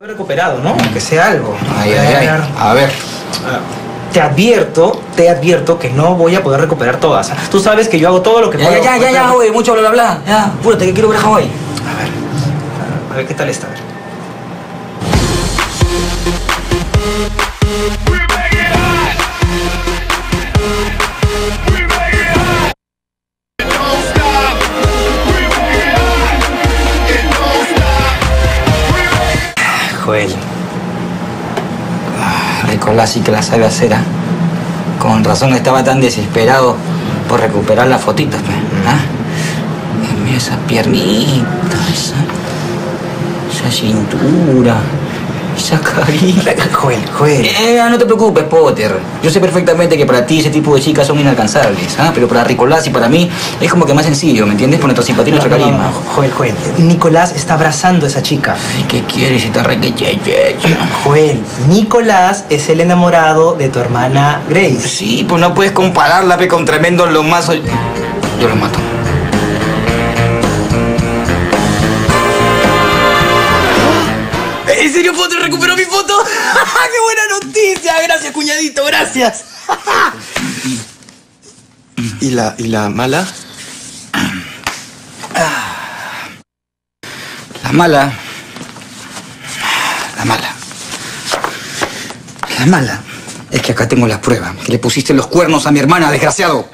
Recuperado, ¿no? Aunque sea algo. Ay, ay, ay. A ver. Ah, Te advierto, te advierto que no voy a poder recuperar todas. Tú sabes que yo hago todo lo que Ya, puedo. ya, ya, ya, ya, güey, mucho bla, bla, bla. Ya, apúrate que quiero ver a Hawái. A ver, a ver qué tal está. A ver. Joel. Ah, Nicolás sí que la sabe hacer, ¿ah? Con razón estaba tan desesperado por recuperar las fotitos, pues. ¿ah? Esas piernitas, esa cintura, Joel, Joel. Eh, no te preocupes, Potter. Yo sé perfectamente que para ti ese tipo de chicas son inalcanzables, ¿ah? Pero para Nicolás y para mí es como que más sencillo, ¿me entiendes? Por nuestra simpatía y nuestro No, carisma. no, Joel, Joel. Nicolás está abrazando a esa chica. Ay, ¿Qué quieres si te arreque Joel, Nicolás es el enamorado de tu hermana Grace. Sí, pues no puedes compararla pe, con tremendo lomazo. Yo lo mato. ¿En serio Potter recuperó mi foto? ¡Qué buena noticia! Gracias, cuñadito, gracias. ¿Y la, y la mala? La mala. La mala. La mala. Es que acá tengo las pruebas. Que le pusiste los cuernos a mi hermana, desgraciado.